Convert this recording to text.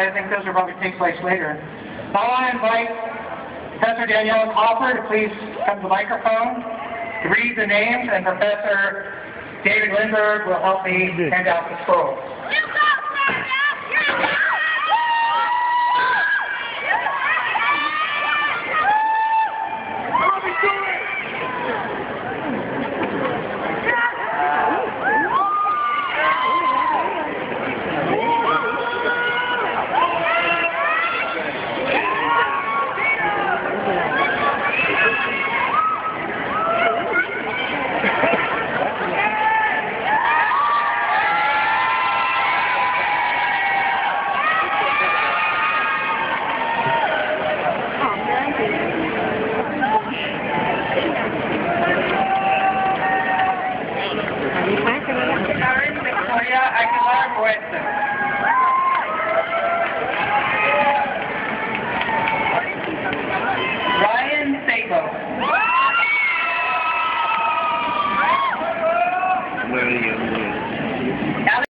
I think those will probably take place later. Now I invite Professor Danielle Copper to please come to the microphone to read the names, and Professor David Lindberg will help me hand out the scrolls. question.